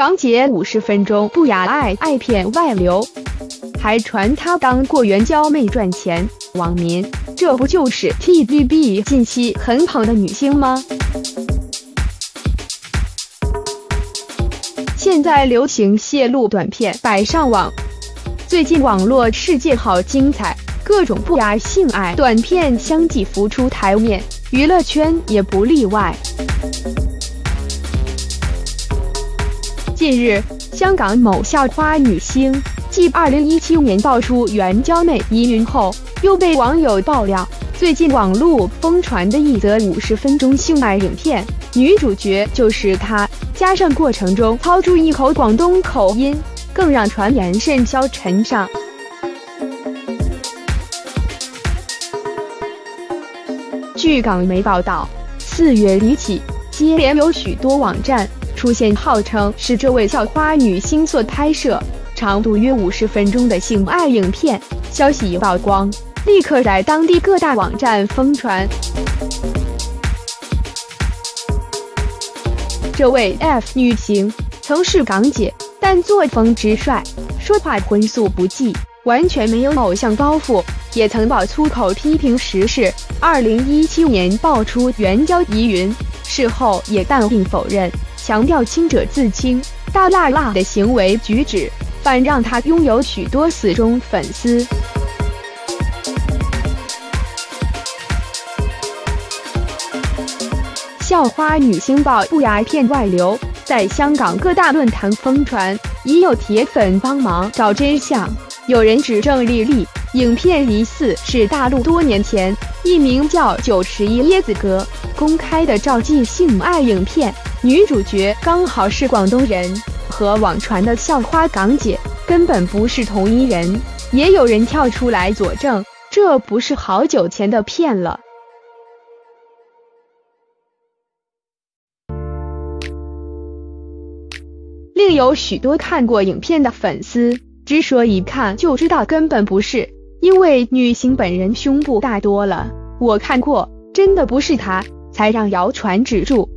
港姐五十分钟不雅爱爱片外流，还传她当过援交妹赚钱。网民，这不就是 TVB 近期很捧的女星吗？现在流行泄露短片摆上网，最近网络世界好精彩，各种不雅性爱短片相继浮出台面，娱乐圈也不例外。近日，香港某校花女星继2017年爆出援交妹疑云后，又被网友爆料，最近网络疯传的一则五十分钟性爱影片，女主角就是她，加上过程中操出一口广东口音，更让传言甚嚣尘上。据港媒报道，四月底起，接连有许多网站。出现号称是这位校花女星所拍摄、长度约五十分钟的性爱影片，消息一曝光，立刻在当地各大网站疯传。这位 F 女星曾是港姐，但作风直率，说话荤素不忌，完全没有偶像包袱，也曾爆粗口批评时事。二零一七年爆出援交疑云，事后也淡定否认。强调清者自清，大辣辣的行为举止，反让他拥有许多死忠粉丝。校花女星爆不雅片外流，在香港各大论坛疯传，已有铁粉帮忙找真相。有人指证丽丽，影片疑似是大陆多年前一名叫九十一椰子哥公开的照记性爱影片。女主角刚好是广东人，和网传的校花港姐根本不是同一人。也有人跳出来佐证，这不是好久前的片了。另有许多看过影片的粉丝之说一看就知道根本不是，因为女星本人胸部大多了。我看过，真的不是她，才让谣传止住。